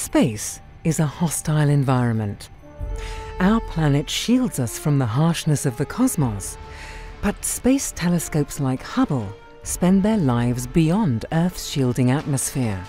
Space is a hostile environment. Our planet shields us from the harshness of the cosmos, but space telescopes like Hubble spend their lives beyond Earth's shielding atmosphere.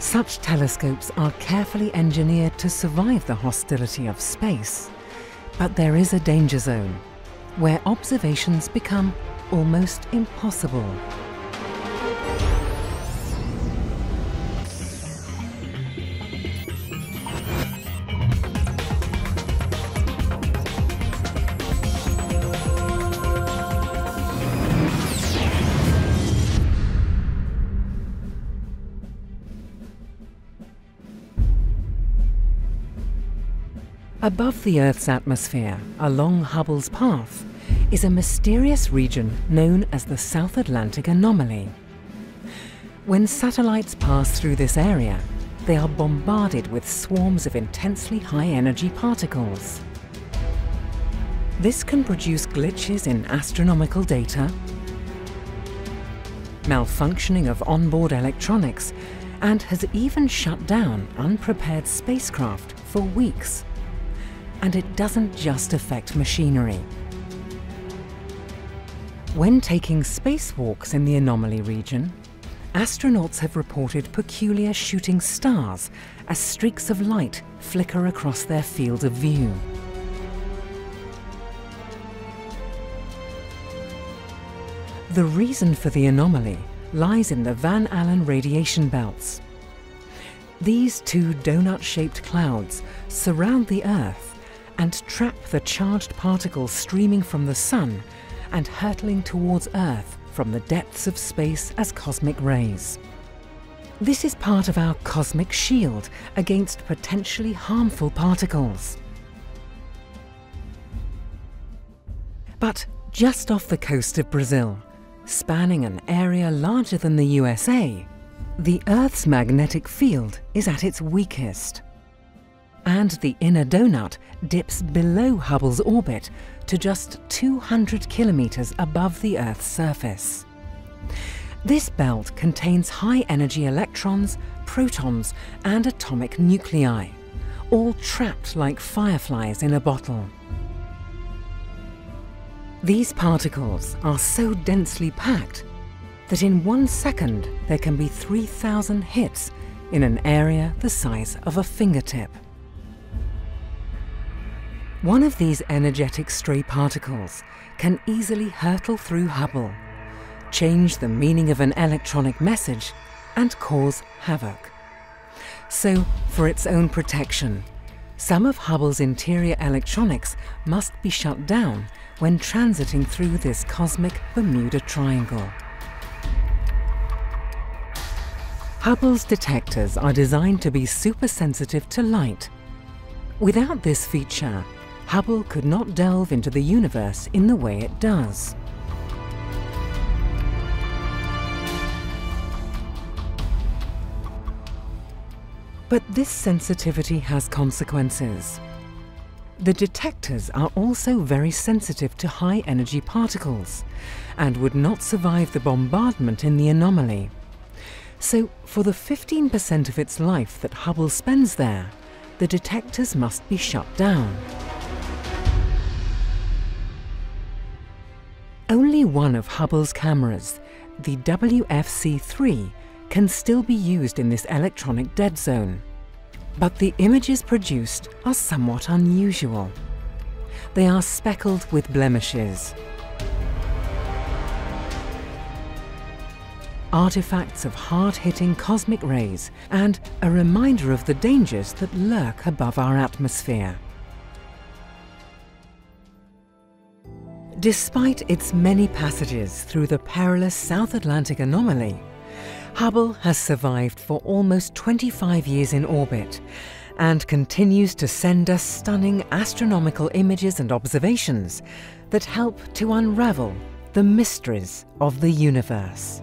Such telescopes are carefully engineered to survive the hostility of space, but there is a danger zone where observations become almost impossible. Above the Earth's atmosphere, along Hubble's path, is a mysterious region known as the South Atlantic Anomaly. When satellites pass through this area, they are bombarded with swarms of intensely high-energy particles. This can produce glitches in astronomical data, malfunctioning of onboard electronics, and has even shut down unprepared spacecraft for weeks. And it doesn't just affect machinery. When taking spacewalks in the anomaly region, astronauts have reported peculiar shooting stars as streaks of light flicker across their field of view. The reason for the anomaly lies in the Van Allen radiation belts. These two donut-shaped clouds surround the Earth and trap the charged particles streaming from the Sun and hurtling towards Earth from the depths of space as cosmic rays. This is part of our cosmic shield against potentially harmful particles. But just off the coast of Brazil, spanning an area larger than the USA, the Earth's magnetic field is at its weakest and the inner donut dips below Hubble's orbit to just 200 kilometers above the Earth's surface. This belt contains high-energy electrons, protons and atomic nuclei, all trapped like fireflies in a bottle. These particles are so densely packed that in one second there can be 3,000 hits in an area the size of a fingertip. One of these energetic stray particles can easily hurtle through Hubble, change the meaning of an electronic message, and cause havoc. So, for its own protection, some of Hubble's interior electronics must be shut down when transiting through this cosmic Bermuda Triangle. Hubble's detectors are designed to be super sensitive to light. Without this feature, Hubble could not delve into the universe in the way it does. But this sensitivity has consequences. The detectors are also very sensitive to high-energy particles and would not survive the bombardment in the anomaly. So, for the 15% of its life that Hubble spends there, the detectors must be shut down. Only one of Hubble's cameras, the WFC-3, can still be used in this electronic dead zone. But the images produced are somewhat unusual. They are speckled with blemishes. Artifacts of hard-hitting cosmic rays and a reminder of the dangers that lurk above our atmosphere. Despite its many passages through the perilous South Atlantic anomaly, Hubble has survived for almost 25 years in orbit and continues to send us stunning astronomical images and observations that help to unravel the mysteries of the universe.